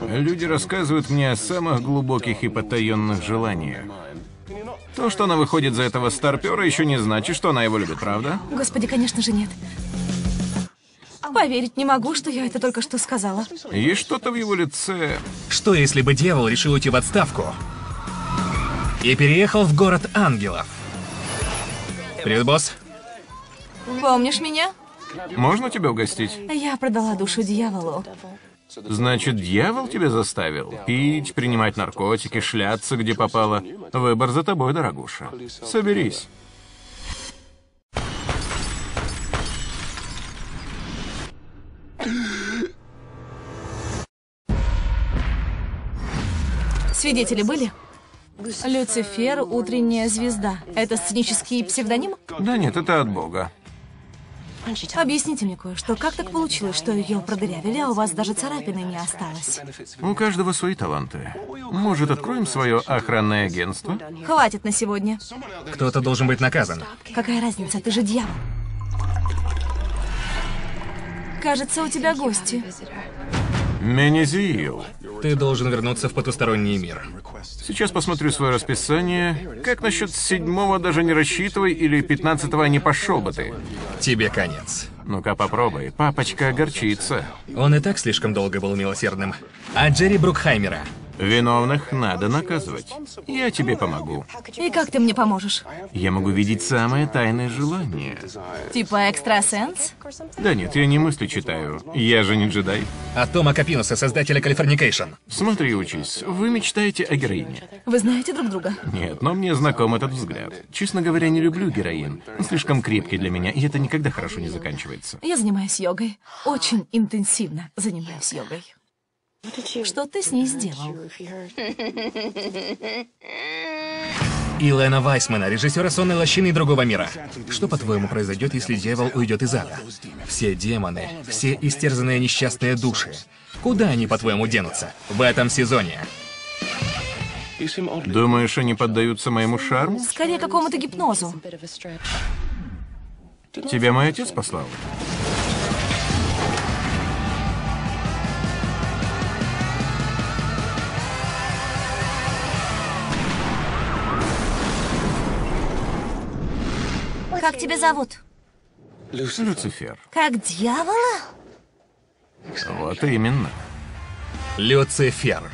Люди рассказывают мне о самых глубоких и потаенных желаниях. То, что она выходит за этого старпера, еще не значит, что она его любит, правда? Господи, конечно же нет. Поверить не могу, что я это только что сказала. Есть что-то в его лице. Что если бы дьявол решил уйти в отставку и переехал в город ангелов? Привет, босс. Помнишь меня? Можно тебя угостить? Я продала душу дьяволу. Значит, дьявол тебя заставил? Пить, принимать наркотики, шляться, где попало. Выбор за тобой, дорогуша. Соберись. Свидетели были? Люцифер, утренняя звезда. Это сценический псевдоним? Да нет, это от Бога. Объясните мне кое-что. Как так получилось, что ее продырявили, а у вас даже царапины не осталось? У каждого свои таланты. Может, откроем свое охранное агентство? Хватит на сегодня. Кто-то должен быть наказан. Какая разница, ты же дьявол. Кажется, у тебя гости. Менезиил. Ты должен вернуться в потусторонний мир. Сейчас посмотрю свое расписание. Как насчет седьмого даже не рассчитывай, или пятнадцатого не пошел бы ты? Тебе конец. Ну-ка попробуй, папочка огорчится. Он и так слишком долго был милосердным. От Джерри Брукхаймера? Виновных надо наказывать. Я тебе помогу. И как ты мне поможешь? Я могу видеть самые тайные желания. Типа экстрасенс? Да нет, я не мысли читаю. Я же не джедай. От Тома Капинуса, создателя Californication. Смотри, учись. Вы мечтаете о героине. Вы знаете друг друга? Нет, но мне знаком этот взгляд. Честно говоря, не люблю героин. Он слишком крепкий для меня, и это никогда хорошо не заканчивается. Я занимаюсь йогой. Очень интенсивно занимаюсь йогой. Что ты с ней сделал? Илена Вайсмана, режиссера «Сонной лощины» другого мира. Что, по-твоему, произойдет, если дьявол уйдет из ада? Все демоны, все истерзанные несчастные души. Куда они, по-твоему, денутся в этом сезоне? Думаешь, они поддаются моему шарму? Скорее какому-то гипнозу. Тебя мой отец послал? Как тебя зовут? Люцифер. Как дьявола? Вот именно. Люцифер.